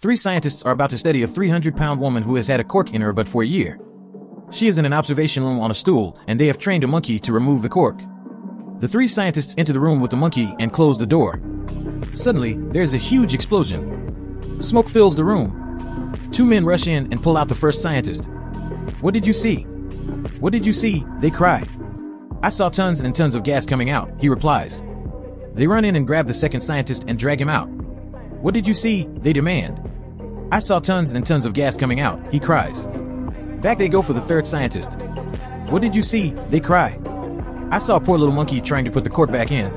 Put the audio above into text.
Three scientists are about to study a 300 pound woman who has had a cork in her butt for a year. She is in an observation room on a stool, and they have trained a monkey to remove the cork. The three scientists enter the room with the monkey and close the door. Suddenly, there's a huge explosion. Smoke fills the room. Two men rush in and pull out the first scientist. What did you see? What did you see? They cry. I saw tons and tons of gas coming out, he replies. They run in and grab the second scientist and drag him out. What did you see? They demand. I saw tons and tons of gas coming out, he cries. Back they go for the third scientist. What did you see? They cry. I saw poor little monkey trying to put the cork back in.